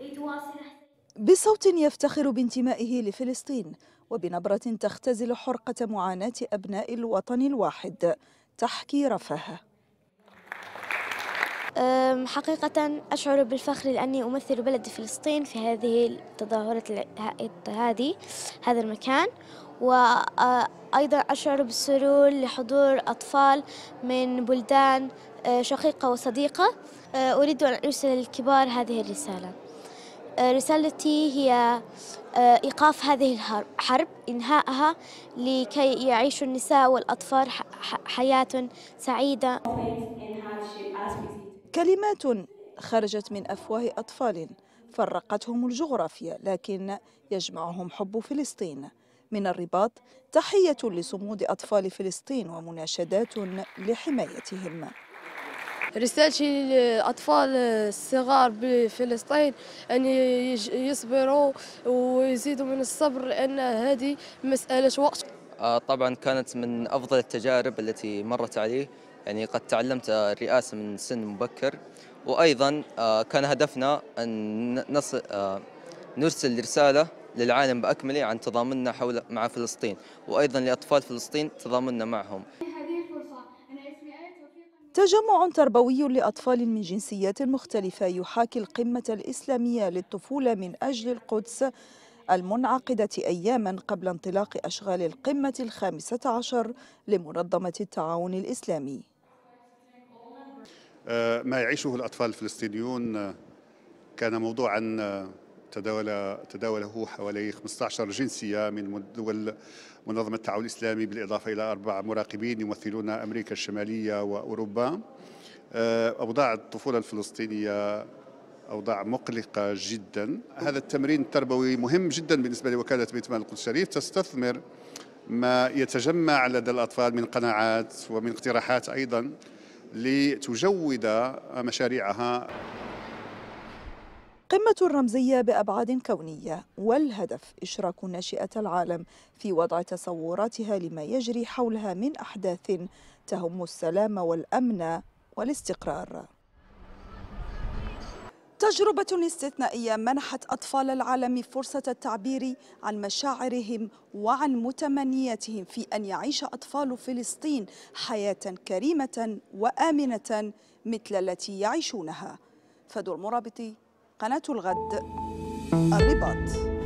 لتواصل بصوت يفتخر بانتمائه لفلسطين وبنبرة تختزل حرقة معاناة أبناء الوطن الواحد. تحكي رفاه. حقيقة أشعر بالفخر لأني أمثل بلد فلسطين في هذه التظاهرات هذه هذا المكان. وأيضا أشعر بالسرور لحضور أطفال من بلدان شقيقة وصديقة. آه، أريد أن أرسل للكبار هذه الرسالة. آه، رسالتي هي آه، إيقاف هذه الحرب إنهائها لكي يعيش النساء والأطفال حياة سعيدة. كلمات خرجت من أفواه أطفال فرقتهم الجغرافيا لكن يجمعهم حب فلسطين. من الرباط تحية لصمود أطفال فلسطين ومناشدات لحمايتهم. رسالتي للأطفال الصغار بفلسطين يج- يصبروا ويزيدوا من الصبر لأن هذه مسألة وقت. آه، طبعا كانت من أفضل التجارب التي مرت علي يعني قد تعلمت الرئاسة من سن مبكر. وأيضا آه، كان هدفنا أن نصل آه، نرسل رسالة للعالم بأكمله عن تضامننا حول مع فلسطين. وأيضا لأطفال فلسطين تضامننا معهم. تجمع تربوي لأطفال من جنسيات مختلفة يحاكي القمة الإسلامية للطفولة من أجل القدس المنعقدة أياما قبل انطلاق أشغال القمة الخامسة عشر لمنظمة التعاون الإسلامي. آه، ما يعيشه الأطفال الفلسطينيون آه، كان موضوعا آه، تداول تداوله حوالي 15 جنسية من دول منظمة التعاون الإسلامي بالإضافة إلى أربع مراقبين يمثلون أمريكا الشمالية وأوروبا. آه، أوضاع الطفولة الفلسطينية أوضاع مقلقة جدا. هذا التمرين التربوي مهم جدا بالنسبة لوكالة بيت مال القدس الشريف. تستثمر ما يتجمع لدى الأطفال من قناعات ومن اقتراحات أيضا لتجود مشاريعها. قمة رمزية بأبعاد كونية والهدف إشراك ناشئة العالم في وضع تصوراتها لما يجري حولها من أحداث تهم السلام والأمن والاستقرار. تجربة استثنائية منحت أطفال العالم فرصة التعبير عن مشاعرهم وعن متمنياتهم في أن يعيش أطفال فلسطين حياة كريمة وآمنة مثل التي يعيشونها. فدور مرابطي. قناة الغد. الرباط.